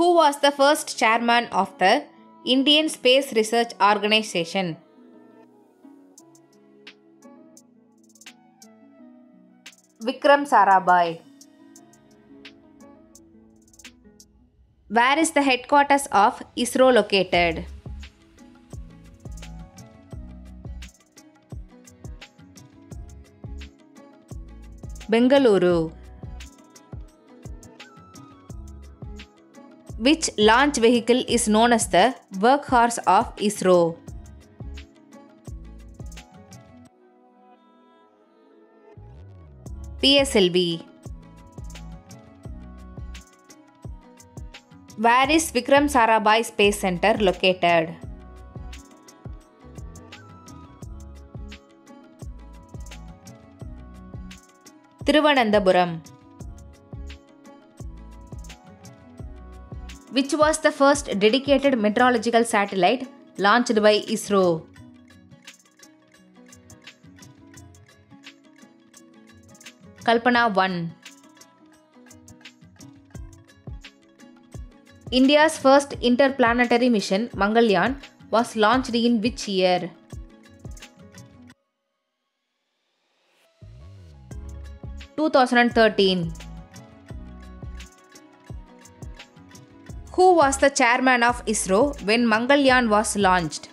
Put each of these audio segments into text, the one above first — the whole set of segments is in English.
Who was the first chairman of the Indian Space Research Organization? Vikram Sarabhai. Where is the headquarters of ISRO located? Bengaluru. Which launch vehicle is known as the workhorse of ISRO? PSLV. Where is Vikram Sarabhai Space Center located? Thiruvananthapuram. Which was the first dedicated meteorological satellite launched by ISRO? Kalpana 1. India's first interplanetary mission, Mangalyaan, was launched in which year? Two thousand and thirteen. Who was the chairman of ISRO when Mangalyaan was launched?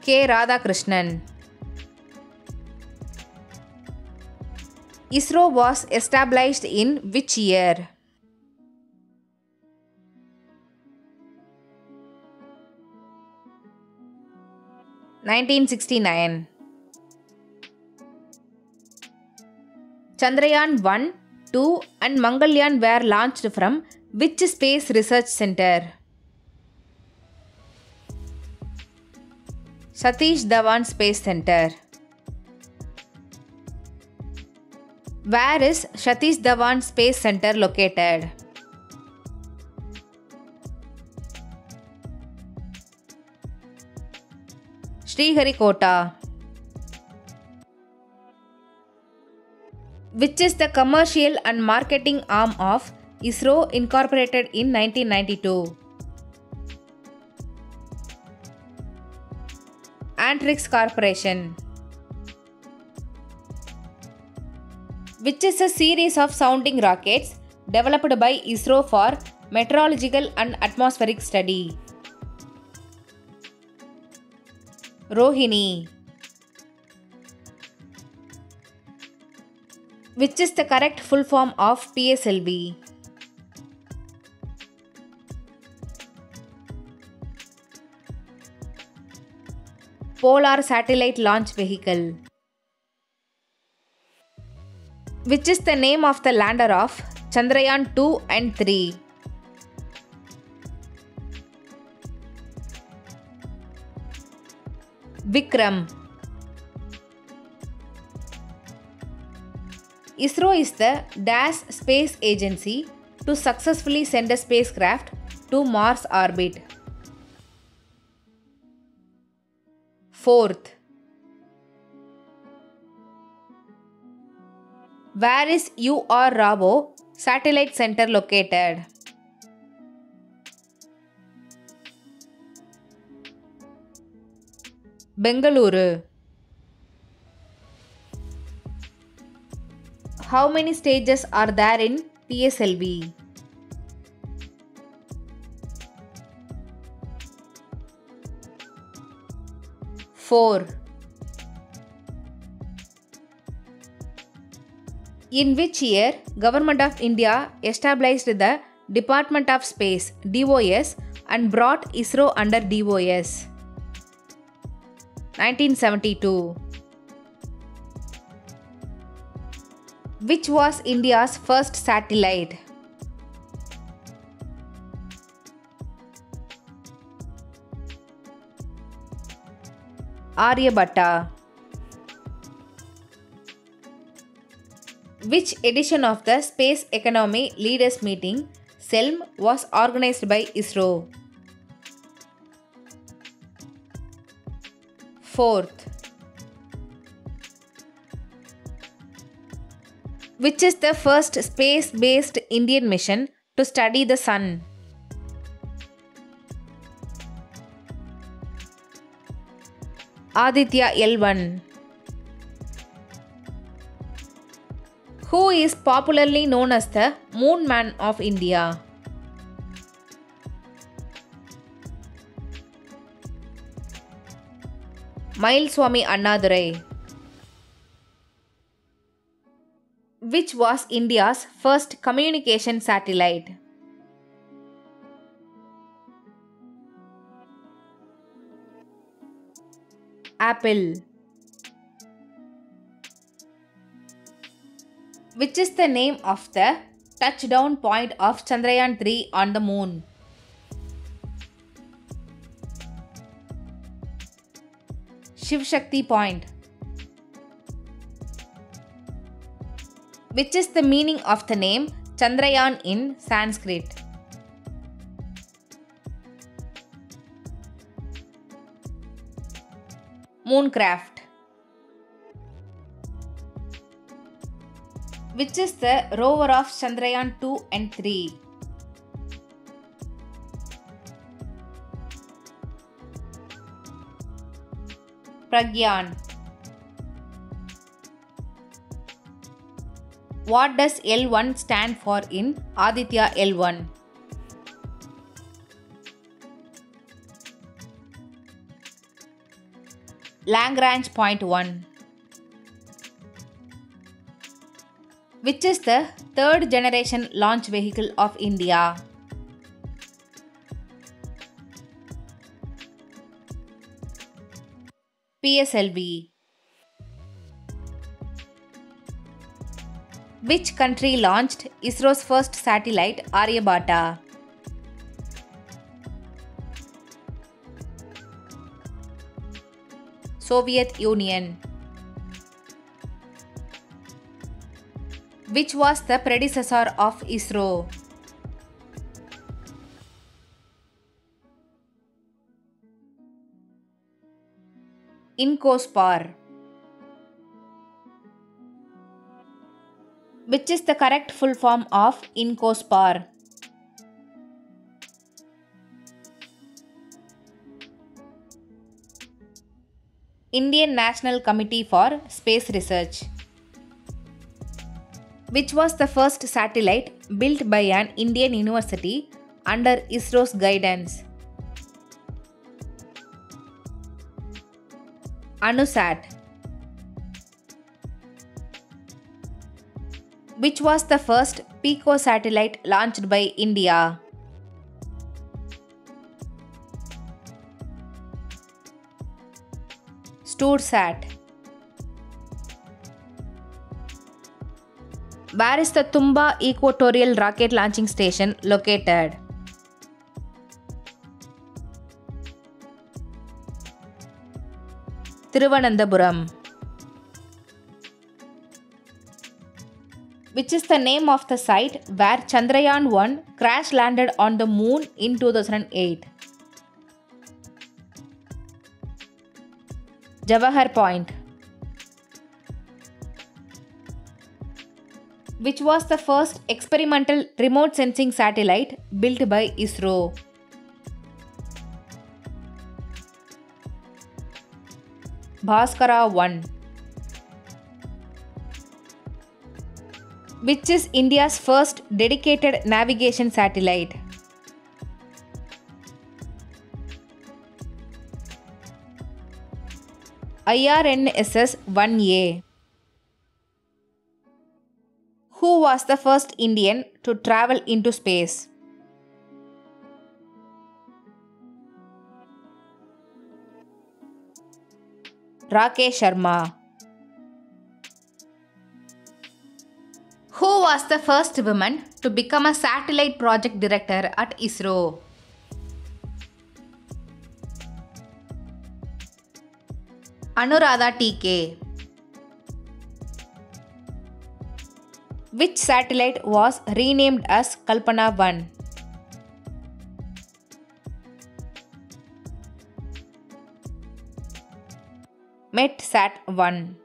K. Radhakrishnan. ISRO was established in which year? 1969 Chandrayaan 1, 2 and Mangalyaan were launched from which space research center? Satish Dhawan Space Center. Where is Satish Dhawan Space Center located? Sriharikota. Which is the commercial and marketing arm of ISRO incorporated in 1992? Antrix Corporation. Which is a series of sounding rockets developed by ISRO for meteorological and atmospheric study. Rohini. Which is the correct full form of PSLV? Polar Satellite Launch Vehicle. Which is the name of the lander of Chandrayaan 2 and 3? Vikram. ISRO is the DAS space agency to successfully send a spacecraft to Mars orbit. Fourth, where is UR Rao Satellite Center located? Bengaluru. How many stages are there in PSLV? Four. In which year Government of India established the Department of Space DOS and brought ISRO under DOS? 1972. Which was India's first satellite? Aryabhatta. Which edition of the Space Economy Leaders Meeting SELM was organized by ISRO? Fourth. Which is the first space based Indian mission to study the sun? Aditya L1. Who is popularly known as the Moon Man of India? Swami Annadurai. Which was India's first communication satellite? Apple. Which is the name of the touchdown point of Chandrayaan 3 on the moon? Shiv Shakti point. Which is the meaning of the name Chandrayaan in Sanskrit? Mooncraft. Which is the rover of Chandrayaan 2 and 3? Pragyan. What does L1 stand for in Aditya L1? Lagrange point 1 which is the third generation launch vehicle of India. PSLV Which country launched ISRO's first satellite Aryabhata? Soviet Union. Which was the predecessor of ISRO? Incospar. Which is the correct full form of Incospar? Indian National Committee for Space Research, which was the first satellite built by an Indian university under ISRO's guidance. ANUSAT, which was the first PICO satellite launched by India. STUDSAT. Where is the Tumba Equatorial Rocket Launching Station located? Thiruvananthapuram. Which is the name of the site where Chandrayaan 1 crash landed on the moon in 2008? Jawahar Point, which was the first experimental remote sensing satellite built by ISRO. Bhaskara 1, which is India's first dedicated navigation satellite. IRNSS 1A. Who was the first Indian to travel into space? Rakesh Sharma. Who was the first woman to become a satellite project director at ISRO? Anuradha TK. Which satellite was renamed as Kalpana 1? METSAT 1